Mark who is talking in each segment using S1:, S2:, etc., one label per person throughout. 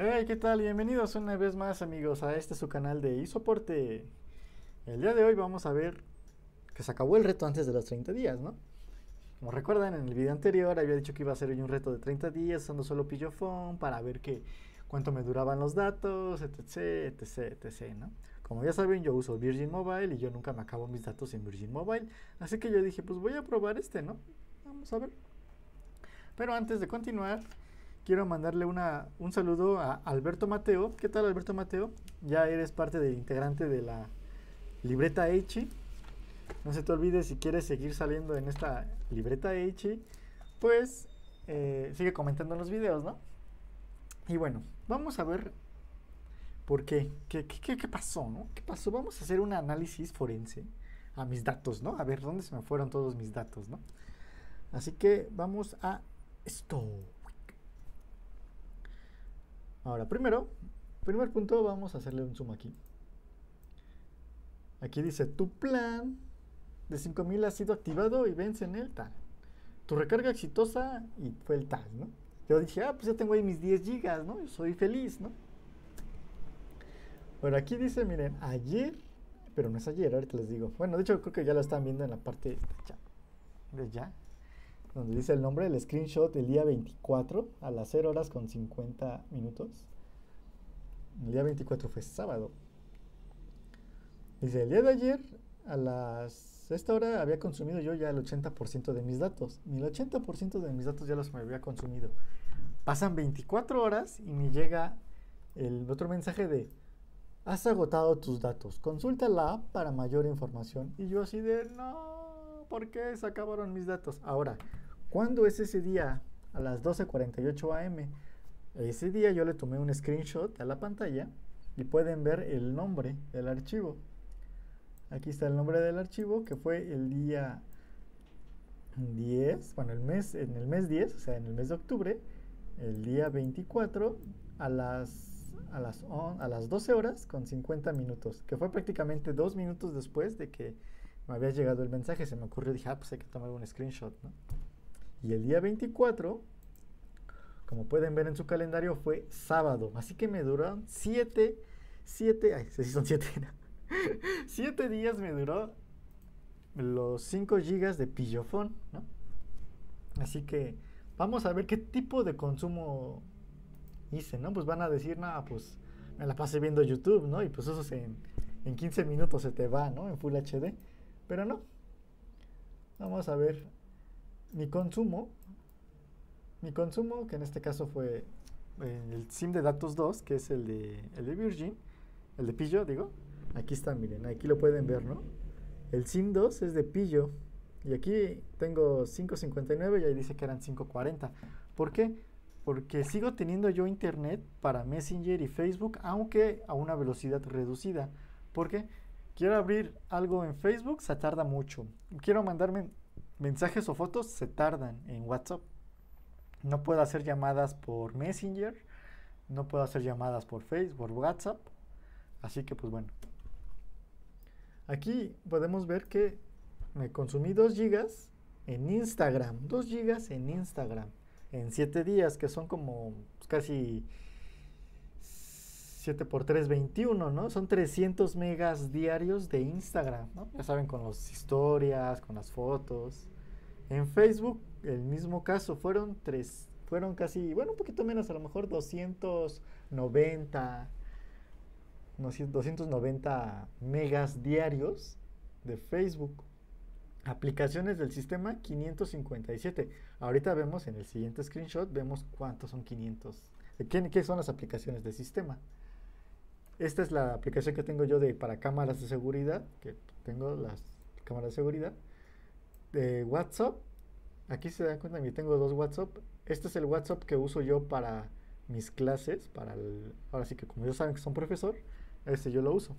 S1: Hey, ¿qué tal? Bienvenidos una vez más amigos a este su canal de iSoporte. El día de hoy vamos a ver que se acabó el reto antes de los 30 días, ¿no? Como recuerdan, en el video anterior había dicho que iba a ser hoy un reto de 30 días usando solo Pillofón para ver que, cuánto me duraban los datos, etc, etc, etc, ¿no? Como ya saben, yo uso Virgin Mobile y yo nunca me acabo mis datos en Virgin Mobile. Así que yo dije, pues voy a probar este, ¿no? Vamos a ver. Pero antes de continuar, quiero mandarle una, un saludo a Alberto Mateo. ¿Qué tal Alberto Mateo? Ya eres parte del integrante de la libreta Eichi. No se te olvide si quieres seguir saliendo en esta libreta Eichi, pues eh, sigue comentando en los videos, ¿no? Y bueno, vamos a ver por qué. ¿Qué, qué, qué pasó, no? ¿Qué pasó? Vamos a hacer un análisis forense a mis datos, ¿no? A ver dónde se me fueron todos mis datos, ¿no? Así que vamos a esto. Ahora, primero, primer punto, vamos a hacerle un zoom aquí. Aquí dice, tu plan de 5000 ha sido activado y vence en el tal. Tu recarga exitosa y fue el tal, ¿no? Yo dije, ah, pues ya tengo ahí mis 10 gigas, ¿no? Yo soy feliz, ¿no? Bueno, aquí dice, miren, ayer, pero no es ayer, ahorita les digo. Bueno, de hecho creo que ya lo están viendo en la parte de ya, de ya donde dice el nombre, el screenshot el día 24 a las 0 horas con 50 minutos. El día 24 fue sábado. Dice, el día de ayer a las esta hora había consumido yo ya el 80% de mis datos. Y el 80% de mis datos ya los me había consumido. Pasan 24 horas y me llega el otro mensaje de has agotado tus datos. Consulta la app para mayor información. Y yo así de no, ¿por qué se acabaron mis datos? Ahora, ¿Cuándo es ese día? A las 12.48 am. Ese día yo le tomé un screenshot a la pantalla y pueden ver el nombre del archivo. Aquí está el nombre del archivo que fue el día 10, bueno, el mes, en el mes 10, o sea, en el mes de octubre, el día 24 a las, a las, a las 12 horas con 50 minutos, que fue prácticamente dos minutos después de que me había llegado el mensaje. Se me ocurrió, dije, ah, pues hay que tomar un screenshot, ¿no? Y el día 24, como pueden ver en su calendario, fue sábado. Así que me duraron 7, 7, ay, sí son 7, 7 días me duró los 5 gigas de pillofón, ¿no? Así que vamos a ver qué tipo de consumo hice, ¿no? Pues van a decir, nada, pues me la pasé viendo YouTube, ¿no? Y pues eso en, en 15 minutos se te va, ¿no? En Full HD. Pero no. Vamos a ver mi consumo, mi consumo, que en este caso fue eh, el SIM de datos 2, que es el de, el de Virgin, el de Pillo, digo. Aquí está, miren, aquí lo pueden ver, ¿no? El SIM 2 es de Pillo. Y aquí tengo 5.59 y ahí dice que eran 5.40. ¿Por qué? Porque sigo teniendo yo internet para Messenger y Facebook, aunque a una velocidad reducida. ¿Por qué? Quiero abrir algo en Facebook, se tarda mucho. Quiero mandarme mensajes o fotos se tardan en WhatsApp. No puedo hacer llamadas por Messenger, no puedo hacer llamadas por Facebook, por WhatsApp. Así que pues bueno. Aquí podemos ver que me consumí 2 gigas en Instagram. 2 gigas en Instagram. En 7 días, que son como pues, casi 7 por 3, 21, ¿no? Son 300 megas diarios de Instagram, ¿no? Ya saben, con las historias, con las fotos. En Facebook, el mismo caso, fueron tres, fueron casi, bueno, un poquito menos, a lo mejor 290, 290 megas diarios de Facebook. Aplicaciones del sistema 557. Ahorita vemos en el siguiente screenshot, vemos cuántos son 500. ¿Qué, qué son las aplicaciones del sistema? Esta es la aplicación que tengo yo de para cámaras de seguridad, que tengo las cámaras de seguridad. De WhatsApp, aquí se dan cuenta que tengo dos WhatsApp. Este es el WhatsApp que uso yo para mis clases, para el, ahora sí que como ya saben que son profesor, este yo lo uso.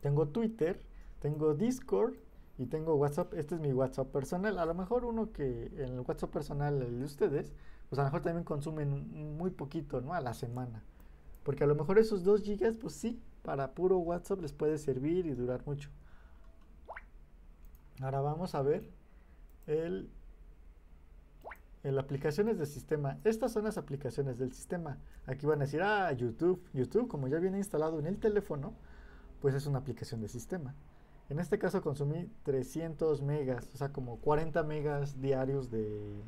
S1: Tengo Twitter, tengo Discord y tengo WhatsApp. Este es mi WhatsApp personal. A lo mejor uno que en el WhatsApp personal el de ustedes, pues a lo mejor también consumen muy poquito, ¿no? A la semana. Porque a lo mejor esos 2 gigas, pues sí, para puro WhatsApp les puede servir y durar mucho. Ahora vamos a ver el, en aplicaciones del sistema. Estas son las aplicaciones del sistema. Aquí van a decir, ah, YouTube. YouTube, como ya viene instalado en el teléfono, pues es una aplicación de sistema. En este caso consumí 300 megas, o sea, como 40 megas diarios de,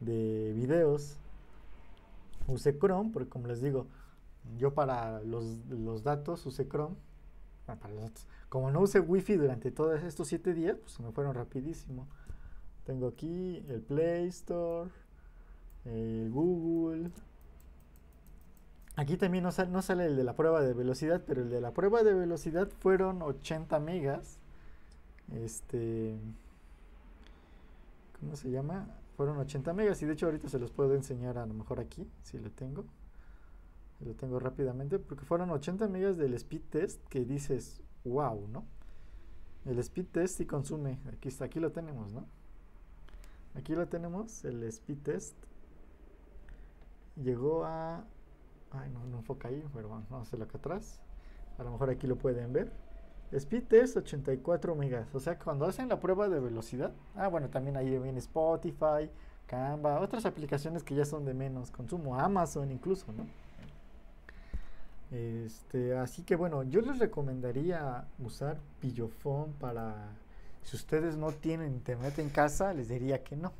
S1: de videos. Usé Chrome, porque como les digo, yo para los, datos usé Chrome. Ah, los. Como no usé Wi-Fi durante todos estos 7 días, pues se me fueron rapidísimo. Tengo aquí el Play Store, el Google. Aquí también no, no sale el de la prueba de velocidad, pero el de la prueba de velocidad fueron 80 megas. Este. ¿Cómo se llama? Fueron 80 megas y de hecho ahorita se los puedo enseñar a lo mejor aquí, si lo tengo. Lo tengo rápidamente porque fueron 80 megas del speed test que dices, wow, ¿no? El speed test sí consume, aquí está, aquí lo tenemos, ¿no? Aquí lo tenemos, el speed test. Llegó a... Ay, no, no enfoca ahí, pero vamos a hacerlo acá atrás. A lo mejor aquí lo pueden ver. Speed test 84 megas. O sea, cuando hacen la prueba de velocidad. Ah, bueno, también ahí viene Spotify, Canva, otras aplicaciones que ya son de menos consumo. Amazon incluso, ¿no? Este, así que bueno, yo les recomendaría usar Pillofón para si ustedes no tienen internet en casa, les diría que no.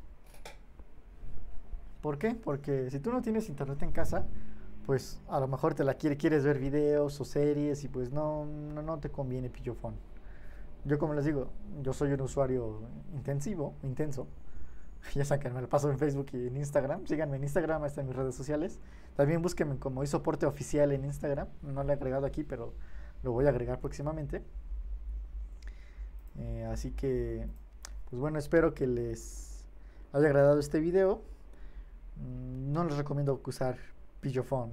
S1: ¿Por qué? Porque si tú no tienes internet en casa, pues a lo mejor te la quiere, quieres ver videos o series y pues no, no, no te conviene pillofón. Yo como les digo, yo soy un usuario intensivo, intenso. Ya saben me lo paso en Facebook y en Instagram. Síganme en Instagram, ahí están mis redes sociales. También búsquenme como hay soporte oficial en Instagram. No lo he agregado aquí, pero lo voy a agregar próximamente. Eh, así que, pues bueno, espero que les haya agradado este video. Mm, no les recomiendo usar Pillofone.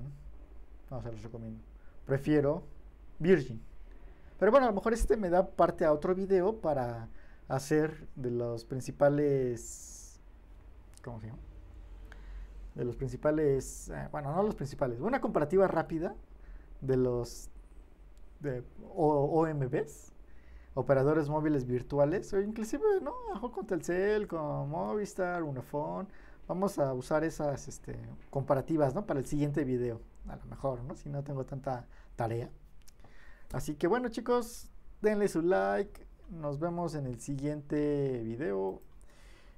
S1: No se los recomiendo. Prefiero Virgin. Pero bueno, a lo mejor este me da parte a otro video para hacer de los principales... ¿Cómo se llama? De los principales... Eh, bueno, no los principales. Una comparativa rápida de los OMBs operadores móviles virtuales o inclusive, ¿no? con Telcel, con Movistar, Unifone. Vamos a usar esas este, comparativas, ¿no? Para el siguiente video, a lo mejor, ¿no? Si no tengo tanta tarea. Así que bueno, chicos, denle su like. Nos vemos en el siguiente video.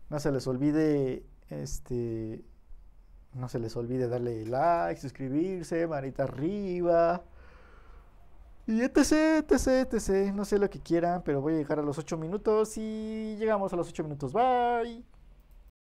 S1: No se les olvide, este, no se les olvide darle like, suscribirse, manita arriba. Y etc, etc, etc. No sé lo que quieran, pero voy a llegar a los 8 minutos y llegamos a los 8 minutos. Bye.